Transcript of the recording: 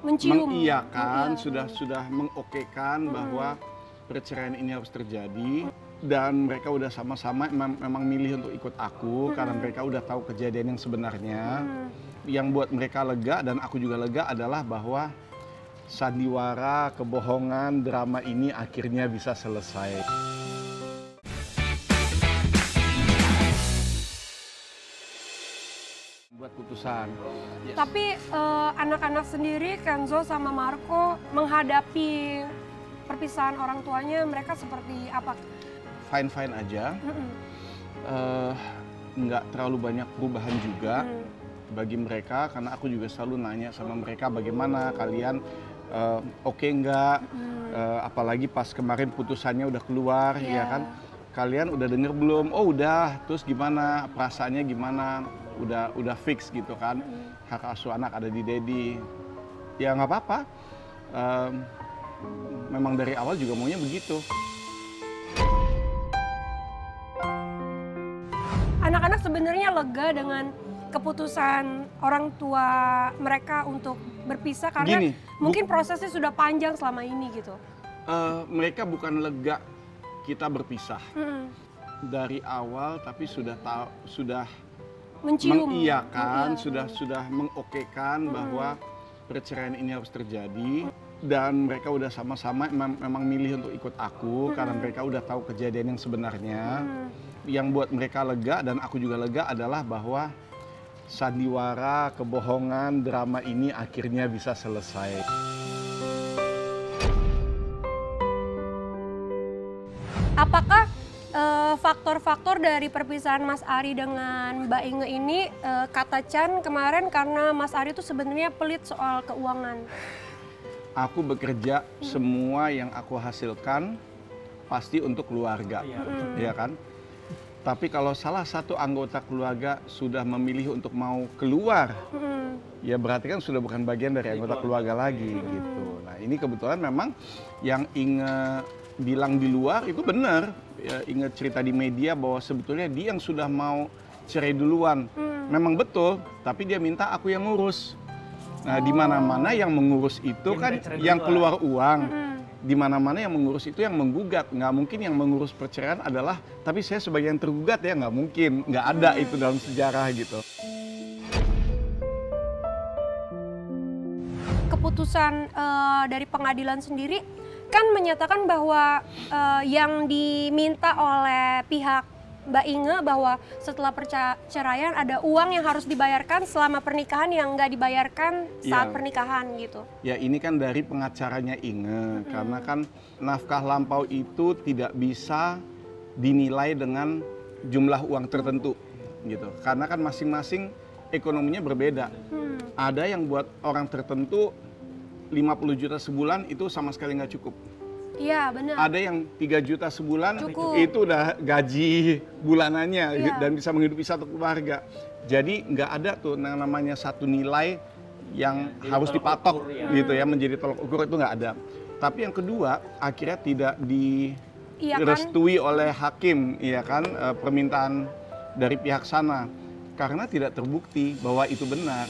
mencium mengiyakan, Iya. sudah sudah mengokekan bahwa perceraian ini harus terjadi dan mereka udah sama-sama mem- memang milih untuk ikut aku karena mereka udah tahu kejadian yang sebenarnya. Hmm. Yang buat mereka lega dan aku juga lega adalah bahwa sandiwara, kebohongan, drama ini akhirnya bisa selesai. Putusan. Yes. Tapi eh, anak-anak sendiri Kenzo sama Marco menghadapi perpisahan orang tuanya mereka seperti apa? Fine-fine aja. Mm-mm. eh nggak terlalu banyak perubahan juga Hmm. bagi mereka karena aku juga selalu nanya sama mereka bagaimana kalian eh, oke nggak Hmm. Eh, apalagi pas kemarin putusannya udah keluar Iya. ya kan kalian udah denger belum oh udah terus gimana perasaannya gimana udah udah fix gitu kan Hmm. hak asuh anak ada di Dedi ya nggak apa-apa Em, memang dari awal juga maunya begitu Anak-anak sebenarnya lega dengan keputusan orang tua mereka untuk berpisah karena Gini, mungkin prosesnya sudah panjang selama ini gitu. Eh, mereka bukan lega kita berpisah Mm-mm. dari awal tapi sudah tahu sudah Mencium. mengiyakan, Iya. sudah sudah mengokekan bahwa perceraian ini harus terjadi dan mereka udah sama-sama mem- memang milih untuk ikut aku karena mereka udah tahu kejadian yang sebenarnya. Hmm. Yang buat mereka lega dan aku juga lega adalah bahwa sandiwara, kebohongan, drama ini akhirnya bisa selesai. Apakah faktor-faktor dari perpisahan Mas Ari dengan Mbak Inge ini eh, kata Chan kemarin karena Mas Ari itu sebenarnya pelit soal keuangan. Aku bekerja semua yang aku hasilkan pasti untuk keluarga, ya kan? Tapi kalau salah satu anggota keluarga sudah memilih untuk mau keluar, Mm-mm. ya berarti kan sudah bukan bagian dari anggota keluarga lagi gitu. Nah ini kebetulan memang yang Inge bilang di luar itu benar. Ya, Inge cerita di media bahwa sebetulnya dia yang sudah mau cerai duluan. Memang betul, tapi dia minta aku yang ngurus. Nah di mana-mana yang mengurus itu Yang kan yang duluan. keluar uang. Mm. Di mana-mana yang mengurus itu yang menggugat. Nggak mungkin yang mengurus perceraian adalah, tapi saya sebagai yang tergugat ya nggak mungkin. Nggak ada itu dalam sejarah gitu. keputusan eh, dari pengadilan sendiri kan menyatakan bahwa eh, yang diminta oleh pihak Mbak Inge bahwa setelah perceraian ada uang yang harus dibayarkan selama pernikahan yang nggak dibayarkan saat Iya. pernikahan gitu. Ya ini kan dari pengacaranya Inge, karena kan nafkah lampau itu tidak bisa dinilai dengan jumlah uang tertentu gitu. Karena kan masing-masing ekonominya berbeda. Hmm. Ada yang buat orang tertentu 50 juta sebulan itu sama sekali nggak cukup. Iya benar. Ada yang 3 juta sebulan Cukup. itu udah gaji bulanannya Iya. dan bisa menghidupi satu keluarga. Jadi nggak ada tuh yang namanya satu nilai yang Jadi harus dipatok ukur ya. gitu ya menjadi tolok ukur itu nggak ada. Tapi yang kedua akhirnya tidak Iya kan? direstui oleh hakim, ya kan eh, permintaan dari pihak sana karena tidak terbukti bahwa itu benar.